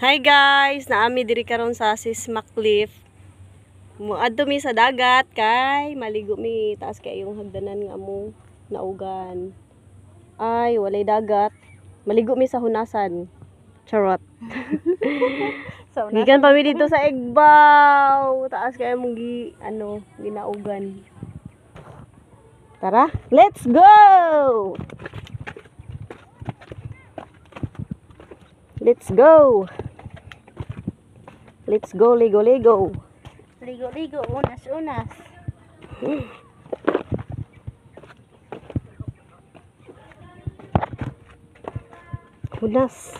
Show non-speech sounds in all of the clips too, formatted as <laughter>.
Hi guys, naami diri karon sa Sisma Cliff. Muadto mi sa dagat kay maligo mi taas kay yung hagdanan nga among naugan. Ay, walay dagat. Maligo mi sa hunasan. Charot. <laughs> So, Gikan pa mi dito sa Egbaw. Taas kay among gi ano, ginaugan. Tara, let's go! Let's go! Let's go, Lego, Lego. ligo-ligo, unas-unas. Hunas.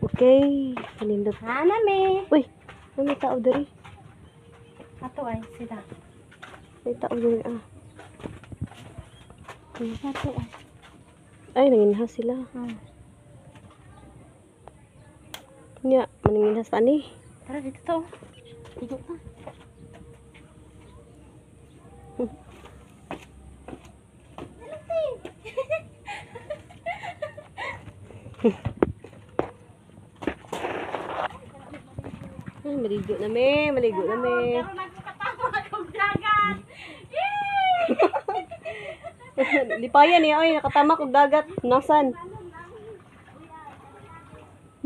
Okay, panindot. Hana me. Uy, may tao diri. Ato ay, sila. May tao diri ah. Ato ay. Ay, nanginhas sila. Hmm. Nya, maninginhas pa ni. Tara dito to. Ligo pa. Ay, maligo na me, maligo na me. Lipayan niya, oy, nakatama kog dagat. Nasan?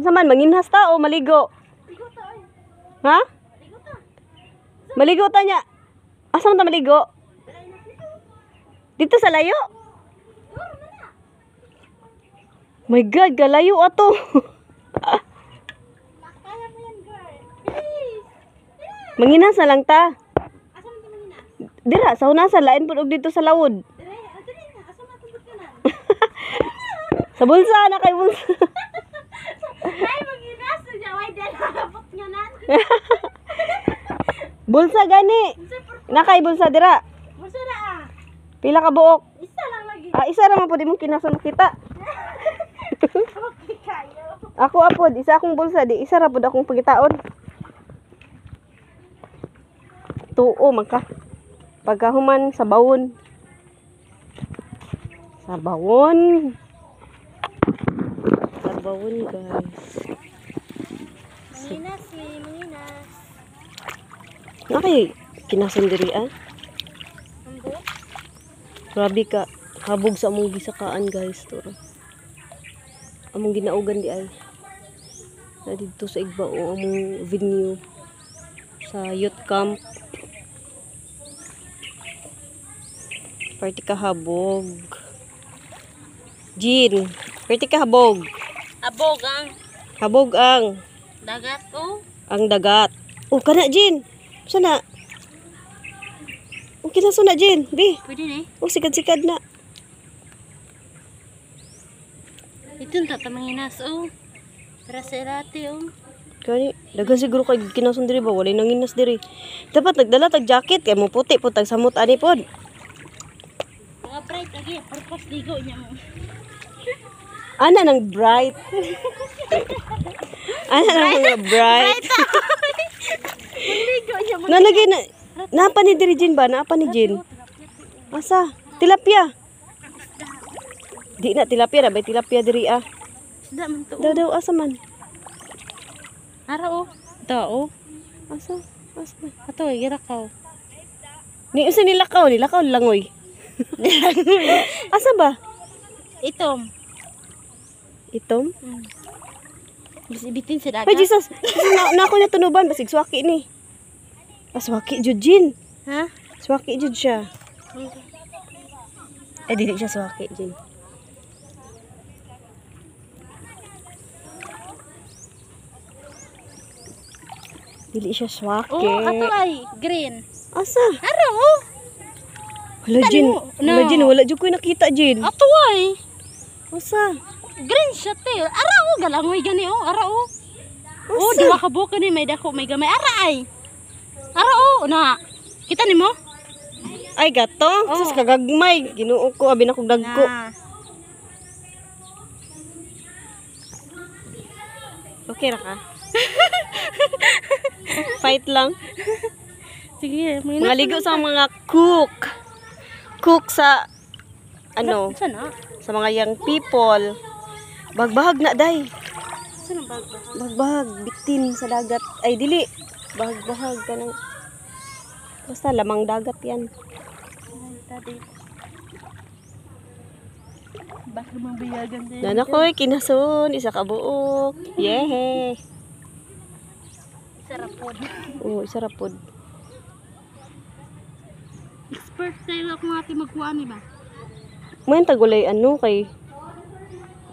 Sa man, manginhas ta o maligo? Ha? Maligo ta niya. Asa man ta maligo? Dito sa layo? My God, galayo ato. <laughs> Manginhas na lang ta. Asa mo naman na? Dira, sa hunasan, lain po dito sa lawod. Ah. Asa? <laughs> Sa bulsa na kay bulsa. Ay, mag-inas na siya. Ay, dahil harapot nga na. <laughs> bulsa gani. Nakay bulsa dira. Masa na ah. Pila ka buok? Isa lang lagi. Ah, isa ra man pud imong kinasan kita. <laughs> Okay kayo. Ako apod, isa akong bulsa di isa ra pud akong pagitaon. Tuo man ka. Pagkahuman sa bawon. Sa bawon. Bawon, guys. Manginas ni, manginas. Nakay kinasan diri ah. Ambo? Grabe ka. Habog sa among gisakaan, guys. Turo. Among ginaugan di ay. Na dito sa Igbao, among venue. Sa youth camp. Party ka habog. Jean, party ka habog. Abog ang Habog ang dagat oh. ang dagat. Oh, kana Jean. Sana. Okay na na Jean. Bi. Pwede na eh. Oh, sikad-sikad na. Ito ang tatamanginas oh. Tara sa erate oh. Kani, dagan siguro kay kinason diri ba walay nanginas diri. Dapat nagdala tag jacket kay mo puti po tag samot ani pod. Mga bright lagi. Purpose ligo niya mo. <laughs> Ana nang bright. <laughs> Ana nang mga bright. Nalagay <laughs> na Napa ni diri Jin ba? Napa ni Jin? Asa? Tilapia. Di na tilapia na bay tilapia diri ah. Isda man to. Daw daw asa man? Ara oh. Ito oh. Asa? Asa man? Ato ay girakaw. Ni usa nilakaw, nilakaw langoy. <laughs> asa ba? Itom. Itom? Mm. Bis ibitin sa dagat. Ay, Jesus! na, na ako niya tunuban, basig swaki ni. Ah, swaki jud Jin. Ha? Swaki jud siya. Eh, dili siya swaki, Jin. Dili siya swaki. Oh, ato ay green. Asa? Ara oh. Wala, Jin. Wala. Jin. Wala jud ko nakita, Jin. Ato ay Asa? Green siya te. Ara oh, galangoy gani oh. Ara oh. Oh, Asa? duwa ka buka ni may dako may gamay. Ara ay. Ara oh, na. Kita nimo? Ay, gato. Oh. Sus, kagagmay. Ginuo ko, abi na kong dagko. Na. Okay ra ka? <laughs> Fight lang. Sige, may Mga ligo sa mga cook. Cook sa ano, Sana. sa mga young people. Bagbahag na, day. Saan ang bag ba? Bagbahag, bitin sa dagat. Ay, dili. Bagbahag ka ng... Basta lamang dagat yan. Ay, tadi. Baka mabiyagan din. Nana ko, kinason. Isa ka buok. Yehe. Sarap po. Oo, isa rapod. Expert tayo ako nga ati magkuha ni ba? May tagulay ano kay...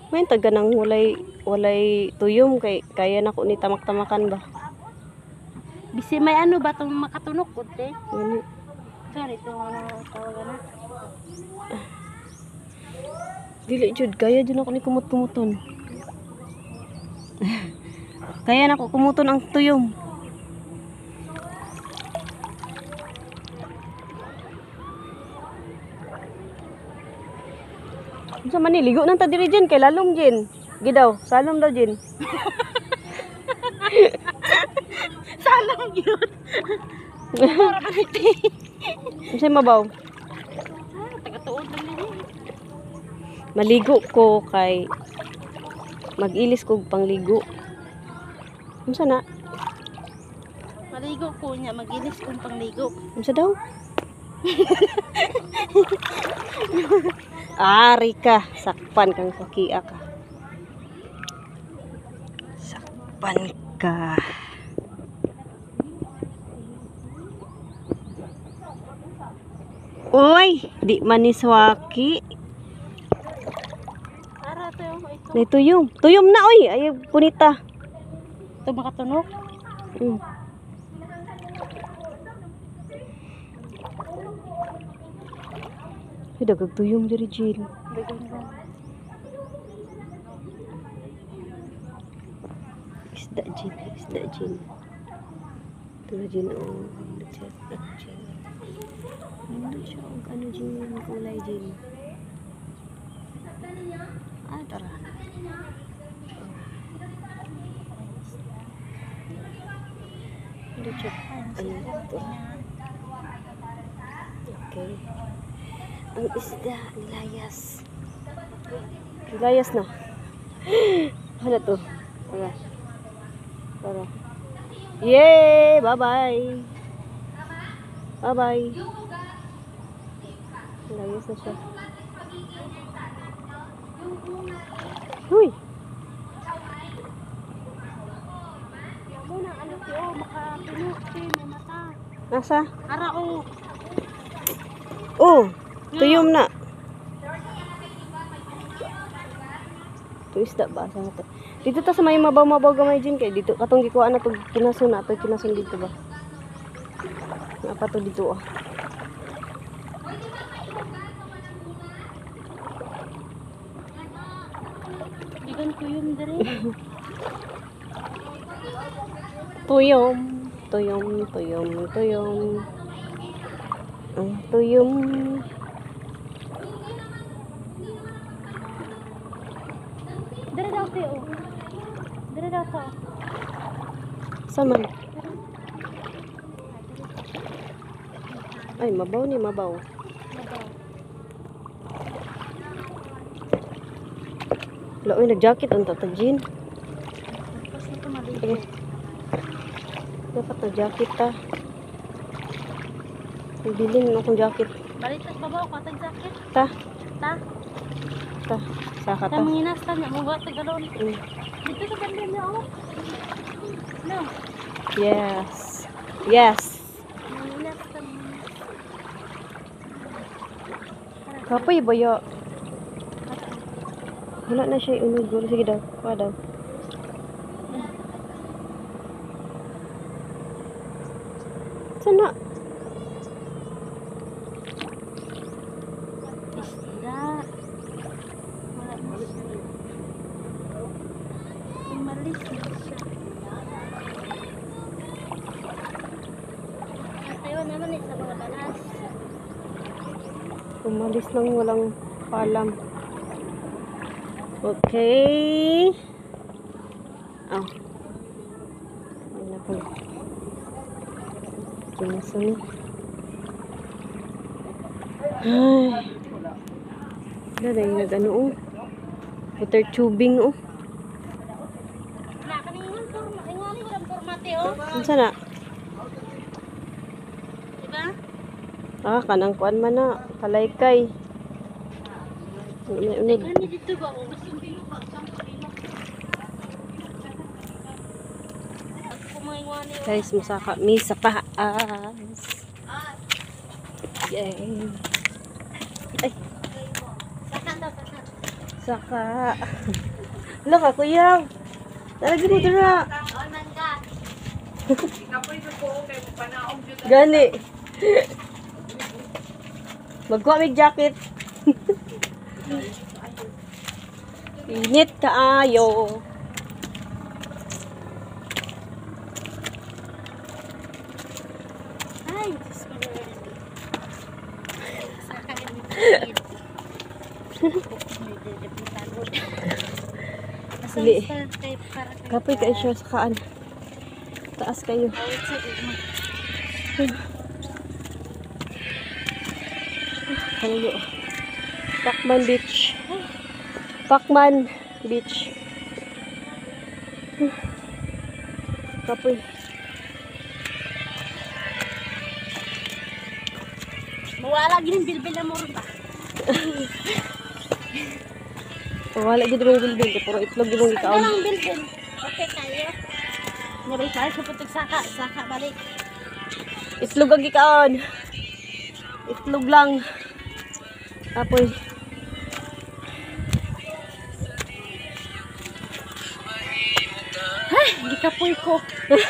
May taga nang walay, walay tuyom kay kaya na ko ni tamak-tamakan ba. Bisi may ano ba itong makatunok ko te? Gani. Sorry, ano tawagan na. Dili jud kaya jud ako ni kumut-kumuton. <laughs> kaya na ko kumuton ang tuyom. Unsa man ni ligo nang ta diri Jen kay lalom Jen. Gidaw, salom daw. Para <laughs> ba nito? Unsay mabaw? Ah, nila. Maligo ko kay magilis ko og pangligo. Unsa na? Maligo ko niya, maginis kong pangligo. Unsa daw? <laughs> Ari ka, sakpan kang kakia ka. Sakpan ka. Uy, di man ni swaki. Para ito yung ito. May tuyom. Tuyom na oy, ay punita. Ito makatunok. Mm. Ay, dagag tuyom diri Jill. Dagan ba? Isda Jin, isda Jin. Ito na Jin, oh. Nagchat na Jin. Hindi siya ang ano Jin, kulay Jin. Ah, tara. Hindi siya, ano ito. Okay. Ang isda, nilayas. Nilayas na. <gasps> Ano to? Tara. Tara. Yay! Bye-bye! Bye-bye! Nilayas na siya. Huy! Nasa? Ara oh. Oh! Tuyom na. Ito isda ba? Saan to? Dito ta sa may mabaw-mabaw gamay dyan kay dito katong gikuha na to kinasun na to kinasun dito ba? Apa to dito ah. Digan yun dire. <laughs> Tuyom, tuyom, tuyom, tuyom. Ang tuyom. Dire daw kayo. oh. Dire daw ka. Saman. Ay, mabaw ni mabaw. Laoy nag-jacket ang. Sige. Dapat nag-jacket ta. Bilin mo akong jacket. Balitas babaw ka tag sakit. Ta, Ta. ta. Saka ta. Ta manginas ta niya mo ba tagalon. Mm. No. Yes. Yes. Kapoy ba ya? Wala na siya. Wala sige daw. Pa daw. Sana? Isda. Wala na siya. Umalis na siya. Natayo naman eh sa mga balas. Umalis lang walang palam. Okay. Oh. Ay, naku. Kinasun. Ay. Na yung nag-ano oh. Water tubing oh. Na kaning forma, ay ngani wala formate oh. Unsa na? Diba? Ah, kanang kuan man na. Kalaykay. Ako oh. Guys, musaka mi sa paas. Yay. Ay, Saka. Hala ka, kuya. Talagi mo dira. Oh. <laughs> Gani. Magkuha mig jacket. <laughs> Init kaayo. Ay, Diyos ko <laughs> Kapoy kayo sa kaan. Taas kayo. <laughs> Halo. Pacman Beach. Pacman Beach. Kapoy. Mawala gini bilbil na mo ron ba? Wala gid mo bilbil ko puro itlog imong Ano gikaon. lang bilbil? Okay kayo. Nabay tayo sa putik saka, saka balik. Itlog ang gikaon. Itlog lang. Kapoy. Ay, gikapoy ko.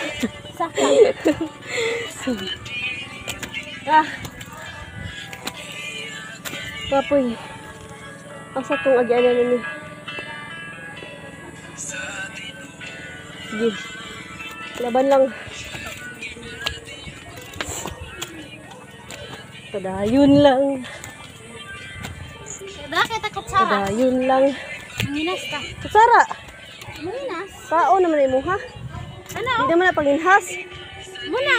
<laughs> Saka. Ah. Kapoy. Asa tong agyanan ni? Sige. Laban lang. Padayon lang. Takot sara? Padayon lang. Manginas ka. Kutsara, Manginas? pao naman mo ha? Ano? Hindi naman na panginhas. Muna,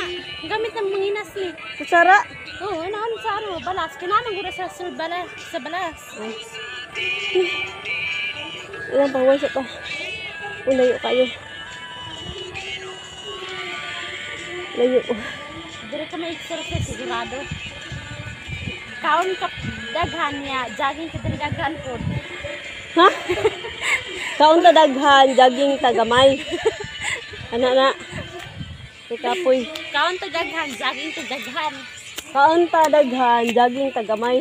gamit ng manginas ni. Kutsara. Oo, oh, ano sa ano, balas. Kinanong ko na sa, sa balas. Sa balas. Ilang pang sa pa. Ulayo kayo. Layo. Dire ka may exercise, sigurado. Kaon ka daghan niya, jogging ka dire daghan po. Ha? Kaon ta daghan, jogging ta gamay. Ana na. Ikapoy. Kaon to daghan, jogging to daghan. Kaon ta daghan, jogging ta gamay.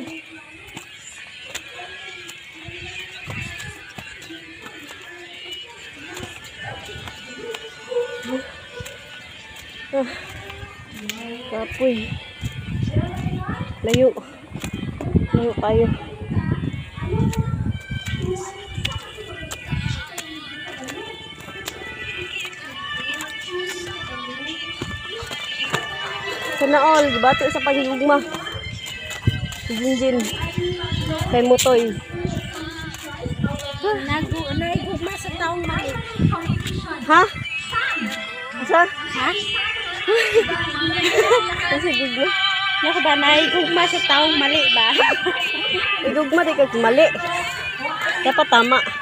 Ah. Kapoy. Layo. Layo kayo. Sana all, gibati sa pagigugma. Si Jinjin. Kay Mutoy. Nagu, naigugma sa taong mali. Ha? Sa? Ha? <laughs> Kasi gugma. Naku ba, naigugma sa taong mali ba? Igugma di kag mali. Dapat tama.